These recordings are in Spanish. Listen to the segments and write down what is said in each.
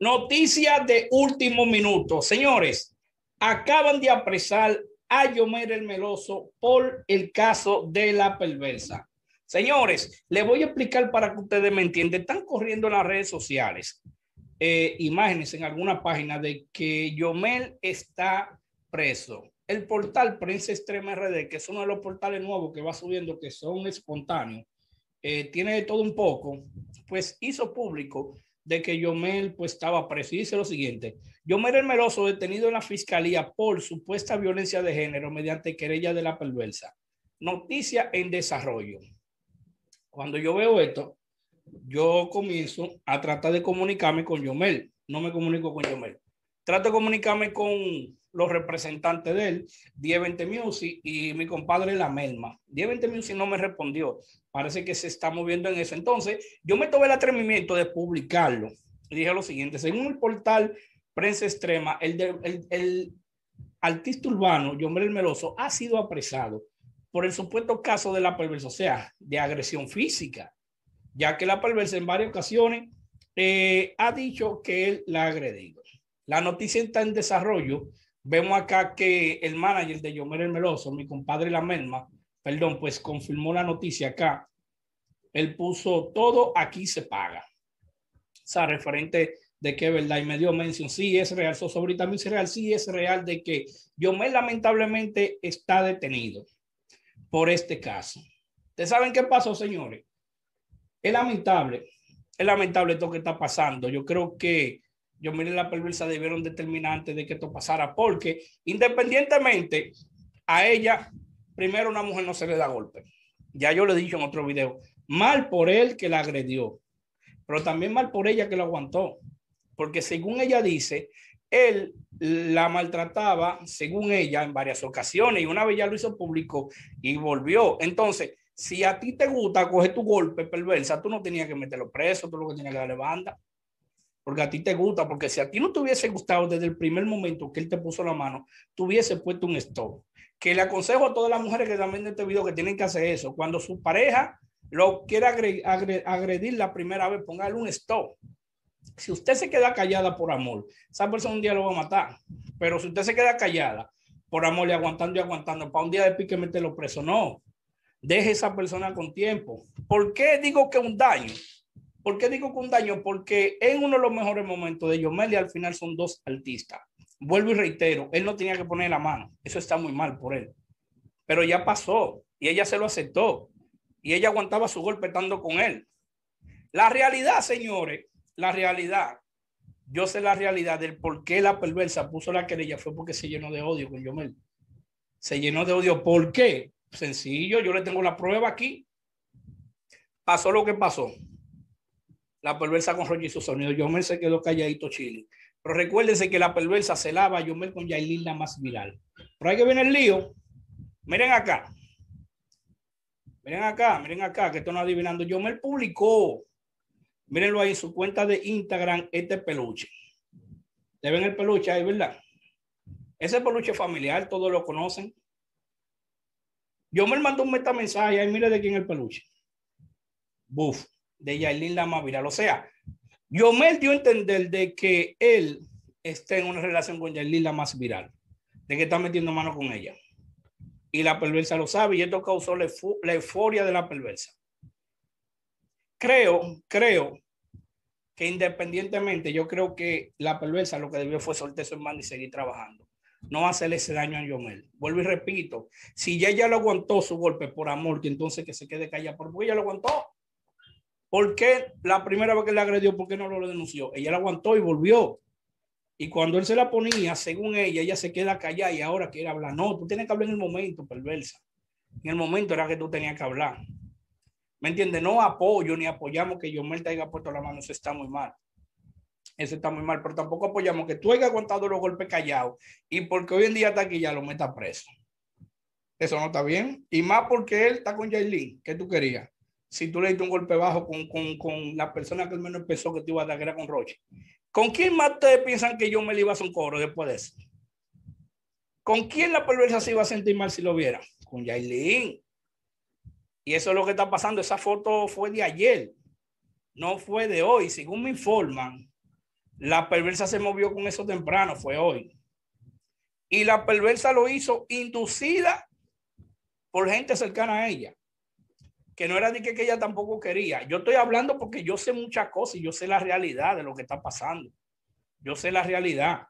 Noticia de último minuto. Señores, acaban de apresar a Yomer el Meloso por el caso de la perversa. Señores, les voy a explicar para que ustedes me entiendan. Están corriendo en las redes sociales eh, imágenes en alguna página de que Yomel está preso. El portal Prensa Extrema RD, que es uno de los portales nuevos que va subiendo, que son espontáneos, eh, tiene todo un poco, pues hizo público de que Yomel pues estaba preso. Y dice lo siguiente, Yomel el detenido en la fiscalía por supuesta violencia de género mediante querella de la perversa. Noticia en desarrollo. Cuando yo veo esto, yo comienzo a tratar de comunicarme con Yomel. No me comunico con Yomel. Trato de comunicarme con los representantes de él, 1020 Music y mi compadre La Melma. 1020 Music no me respondió. Parece que se está moviendo en eso. Entonces, yo me tomé el atrevimiento de publicarlo. Y dije lo siguiente, según el portal Prensa Extrema, el, artista urbano, Yomel Meloso, ha sido apresado por el supuesto caso de la perversa, o sea, de agresión física, ya que la perversa en varias ocasiones eh, ha dicho que él la ha agredido. La noticia está en desarrollo Vemos acá que el manager de Yomer el Meloso, mi compadre La Melma, perdón, pues confirmó la noticia acá. Él puso todo aquí se paga. O sea, referente de que verdad y me dio mención, sí es real, so, también es real, sí es real de que Yomer lamentablemente está detenido por este caso. ¿Ustedes saben qué pasó, señores? Es lamentable, es lamentable esto que está pasando. Yo creo que yo mire la perversa debieron determinar antes de que esto pasara, porque independientemente a ella, primero una mujer no se le da golpe. Ya yo le he dicho en otro video, mal por él que la agredió, pero también mal por ella que lo aguantó, porque según ella dice, él la maltrataba, según ella, en varias ocasiones, y una vez ya lo hizo público y volvió. Entonces, si a ti te gusta coger tu golpe perversa, tú no tenías que meterlo preso, tú lo que tenías que darle banda porque a ti te gusta, porque si a ti no te hubiese gustado desde el primer momento que él te puso la mano, tú hubiese puesto un stop. Que le aconsejo a todas las mujeres que también de este video que tienen que hacer eso. Cuando su pareja lo quiera agredir la primera vez, póngale un stop. Si usted se queda callada por amor, esa persona un día lo va a matar. Pero si usted se queda callada por amor y aguantando y aguantando, para un día de pique meterlo preso, no. Deje esa persona con tiempo. ¿Por qué digo que un daño? ¿Por qué digo que daño? Porque en uno de los mejores momentos de Yomel y al final son dos artistas. Vuelvo y reitero, él no tenía que poner la mano. Eso está muy mal por él. Pero ya pasó y ella se lo aceptó. Y ella aguantaba su golpe estando con él. La realidad, señores, la realidad, yo sé la realidad del por qué la perversa puso la querella fue porque se llenó de odio con Yomel. Se llenó de odio. ¿Por qué? Sencillo, yo le tengo la prueba aquí. Pasó lo que pasó la perversa con Roger y su sonido. Yomel se quedó calladito chile. Pero recuérdense que la perversa se lava Yomel con Yailin la más viral. Pero ahí que viene el lío. Miren acá. Miren acá, miren acá, que están adivinando. Yomel publicó, mírenlo ahí en su cuenta de Instagram, este peluche. ¿Le ven el peluche ahí, verdad? Ese peluche familiar, todos lo conocen. Yomel mandó un metamensaje ahí, mire de quién el peluche. Buf de Yailin la más viral. O sea, Yomel dio a entender de que él está en una relación con Yailin la más viral, de que está metiendo mano con ella. Y la perversa lo sabe y esto causó la, la euforia de la perversa. Creo, creo que independientemente, yo creo que la perversa lo que debió fue soltar su hermano y seguir trabajando. No hacerle ese daño a Yomel. Vuelvo y repito, si ella ya lo aguantó su golpe por amor, que entonces que se quede callada, porque ella lo aguantó. ¿Por qué la primera vez que le agredió, por qué no lo denunció? Ella la aguantó y volvió. Y cuando él se la ponía, según ella, ella se queda callada y ahora quiere hablar. No, tú tienes que hablar en el momento, perversa. En el momento era que tú tenías que hablar. ¿Me entiendes? No apoyo ni apoyamos que Yomel te haya puesto la mano. Eso está muy mal. Eso está muy mal. Pero tampoco apoyamos que tú hayas aguantado los golpes callados y porque hoy en día está aquí ya lo meta preso. Eso no está bien. Y más porque él está con Jailin. ¿Qué tú querías? Si tú le diste un golpe bajo con, con, con la persona que al menos empezó que te iba a dar, que era con Roche. ¿Con quién más ustedes piensan que yo me le iba a hacer un coro después de eso? ¿Con quién la perversa se iba a sentir mal si lo viera? Con Yailin. Y eso es lo que está pasando. Esa foto fue de ayer, no fue de hoy. Según me informan, La perversa se movió con eso temprano, fue hoy. Y la perversa lo hizo inducida por gente cercana a ella, que no era de que, que ella tampoco quería. Yo estoy hablando porque yo sé muchas cosas y yo sé la realidad de lo que está pasando. Yo sé la realidad.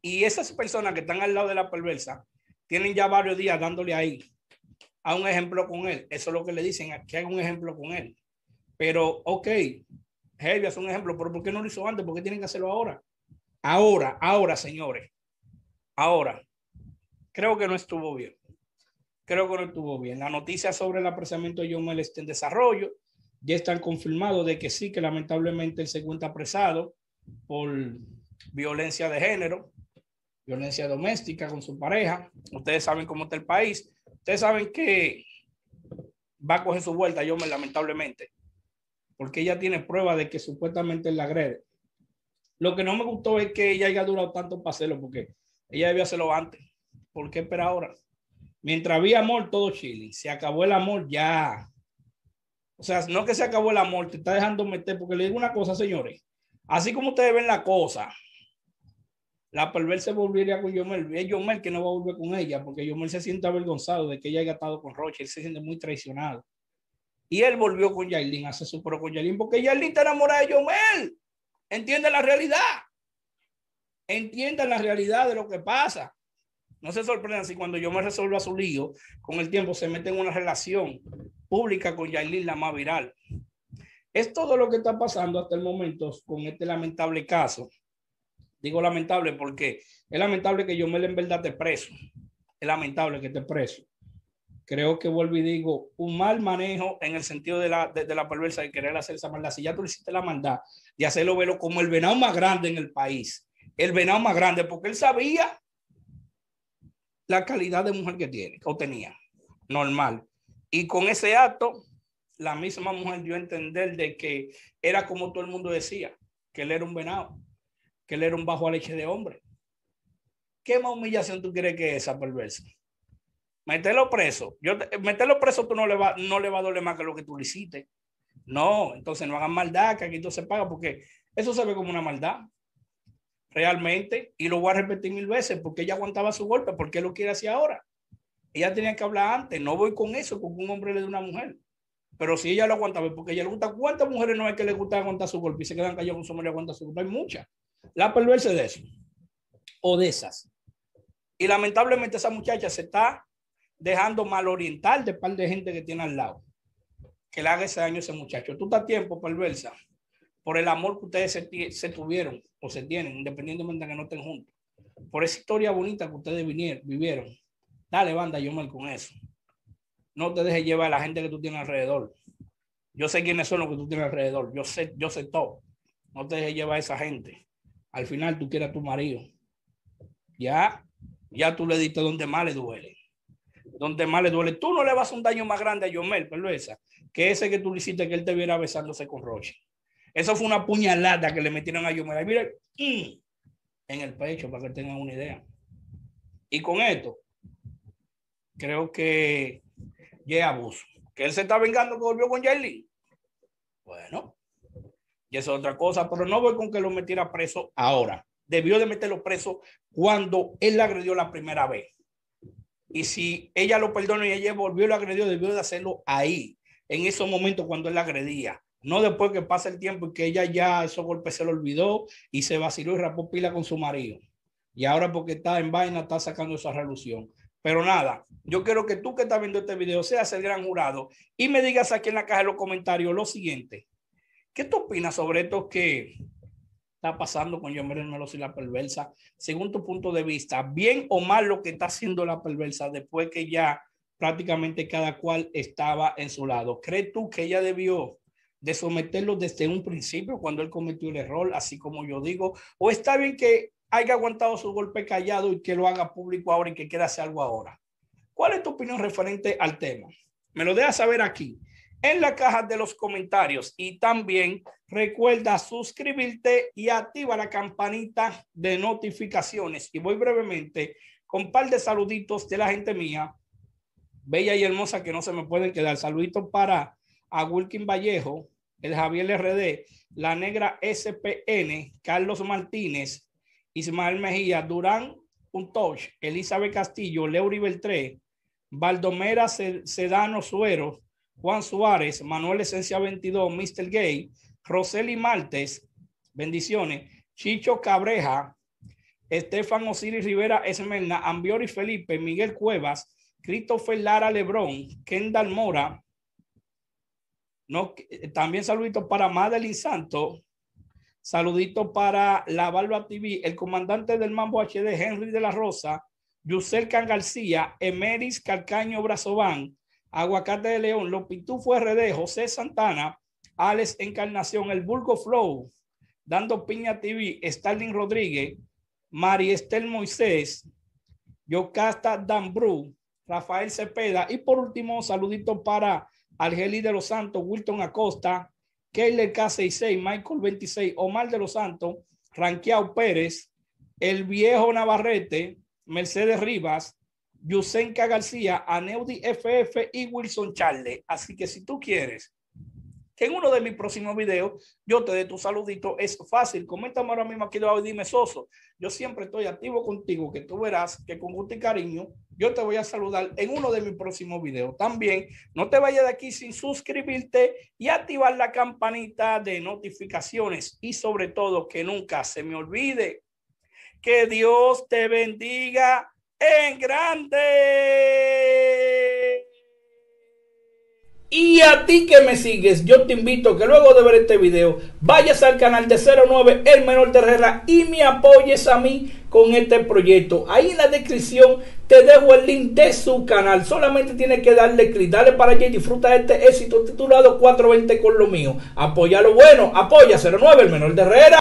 Y esas personas que están al lado de la perversa tienen ya varios días dándole ahí a un ejemplo con él. Eso es lo que le dicen, que haga un ejemplo con él. Pero, ok, Heavy es un ejemplo, pero ¿por qué no lo hizo antes? ¿Por qué tienen que hacerlo ahora? Ahora, ahora, señores. Ahora. Creo que no estuvo bien. Creo que no estuvo bien. La noticia sobre el apresamiento de John está en desarrollo. Ya están confirmados de que sí, que lamentablemente él se encuentra apresado por violencia de género, violencia doméstica con su pareja. Ustedes saben cómo está el país. Ustedes saben que va a coger su vuelta, yo me lamentablemente porque ella tiene prueba de que supuestamente él la agrede. Lo que no me gustó es que ella haya durado tanto para hacerlo, porque ella debió hacerlo antes. ¿Por qué espera ahora? Mientras había amor, todo chile. Se acabó el amor ya. O sea, no que se acabó el amor, te está dejando meter, porque le digo una cosa, señores. Así como ustedes ven la cosa, la perversa volvería con Yomel. Es Yomel que no va a volver con ella, porque Yomel se siente avergonzado de que ella haya estado con Roche. Él se siente muy traicionado. Y él volvió con Yailin, hace su pro con Yailin, porque Yailin está enamorada de Yomel. Entiende la realidad. Entiendan la realidad de lo que pasa. No se sorprendan si cuando yo me resuelva su lío, con el tiempo se mete en una relación pública con Yailin, la más viral. Es todo lo que está pasando hasta el momento con este lamentable caso. Digo lamentable porque es lamentable que Yomel en verdad esté preso. Es lamentable que esté preso creo que vuelvo y digo, un mal manejo en el sentido de la, de, la perversa de querer hacer esa maldad. Si ya tú le hiciste la maldad de hacerlo verlo como el venado más grande en el país, el venado más grande, porque él sabía la calidad de mujer que tiene o tenía, normal. Y con ese acto, la misma mujer dio a entender de que era como todo el mundo decía, que él era un venado, que él era un bajo a leche de hombre. ¿Qué más humillación tú crees que es esa perversa? meterlo preso. Yo, meterlo preso tú no le, va, no le va a doler más que lo que tú le hiciste. No, entonces no hagan maldad, que aquí todo se paga, porque eso se ve como una maldad. Realmente, y lo voy a repetir mil veces, porque ella aguantaba su golpe, porque lo quiere así ahora. Ella tenía que hablar antes, no voy con eso, con un hombre le de una mujer. Pero si ella lo aguantaba, porque ella le gusta, ¿cuántas mujeres no es que le gusta aguantar su golpe y se quedan callados con su hombre y aguantar su golpe? Hay muchas. La perverse de eso, o de esas. Y lamentablemente esa muchacha se está dejando mal oriental de par de gente que tiene al lado. Que le haga ese daño a ese muchacho. Tú estás tiempo, perversa, por el amor que ustedes se, tuvieron o se tienen, independientemente de que no estén juntos. Por esa historia bonita que ustedes vinieron, vivieron. Dale, banda, yo mal con eso. No te dejes llevar a la gente que tú tienes alrededor. Yo sé quiénes son los que tú tienes alrededor. Yo sé, yo sé todo. No te dejes llevar a esa gente. Al final tú quieres a tu marido. Ya, ya tú le diste donde más le duele donde más le duele. Tú no le vas a un daño más grande a Yomel, esa, que ese que tú le hiciste que él te viera besándose con Roche. Eso fue una puñalada que le metieron a Yomel. Mira, mm, en el pecho, para que tengan una idea. Y con esto, creo que ya abuso. Que él se está vengando que volvió con Yailin. Bueno, y eso es otra cosa, pero no voy con que lo metiera preso ahora. Debió de meterlo preso cuando él le agredió la primera vez. Y si ella lo perdona y ella volvió y lo agredió, debió de hacerlo ahí, en esos momentos cuando él la agredía. No después que pasa el tiempo y que ella ya esos golpes se lo olvidó y se vaciló y rapó pila con su marido. Y ahora porque está en vaina está sacando esa relución. Pero nada, yo quiero que tú que estás viendo este video seas el gran jurado y me digas aquí en la caja de los comentarios lo siguiente. ¿Qué tú opinas sobre esto que está pasando con John Melos y la perversa, según tu punto de vista, bien o mal lo que está haciendo la perversa después que ya prácticamente cada cual estaba en su lado. ¿Crees tú que ella debió de someterlo desde un principio cuando él cometió el error, así como yo digo? ¿O está bien que haya aguantado su golpe callado y que lo haga público ahora y que quiera hacer algo ahora? ¿Cuál es tu opinión referente al tema? Me lo dejas saber aquí en la caja de los comentarios y también recuerda suscribirte y activa la campanita de notificaciones y voy brevemente con un par de saluditos de la gente mía bella y hermosa que no se me pueden quedar saluditos para a Wilkin Vallejo el Javier RD, la negra SPN, Carlos Martínez, Ismael Mejía, Durán Untoch, Elizabeth Castillo, Leury Beltré, Valdomera Sedano Suero, Juan Suárez, Manuel Esencia 22, Mr. Gay, Roseli Martes, bendiciones, Chicho Cabreja, Estefan Osiris Rivera Esmerna, Ambiori Felipe, Miguel Cuevas, Christopher Lara Lebrón, Kendall Mora, no, también saludito para Madeline Santo, saludito para La Barba TV, el comandante del Mambo HD, Henry de la Rosa, Yusel Can García, Emeris Calcaño Brazován, Aguacate de León, Lopitufo RD, José Santana, Alex Encarnación, El Bulgo Flow, Dando Piña TV, Stalin Rodríguez, Mari Estel Moisés, Yocasta Dambru, Rafael Cepeda y por último, saludito para Argeli de los Santos, Wilton Acosta, Keiler K66, Michael 26, Omar de los Santos, Ranquiao Pérez, el viejo Navarrete, Mercedes Rivas, Yusenka García, Aneudi FF y Wilson Charles. Así que si tú quieres que en uno de mis próximos videos yo te dé tu saludito, es fácil. Coméntame ahora mismo aquí debajo y dime, Soso, yo siempre estoy activo contigo, que tú verás que con gusto y cariño yo te voy a saludar en uno de mis próximos videos. También no te vayas de aquí sin suscribirte y activar la campanita de notificaciones y sobre todo que nunca se me olvide que Dios te bendiga en grande. Y a ti que me sigues, yo te invito que luego de ver este video vayas al canal de 09 El Menor de Herrera y me apoyes a mí con este proyecto. Ahí en la descripción te dejo el link de su canal. Solamente tienes que darle clic, dale para allá y disfruta este éxito titulado 420 con lo mío. Apoya lo bueno, apoya 09 El Menor de Herrera.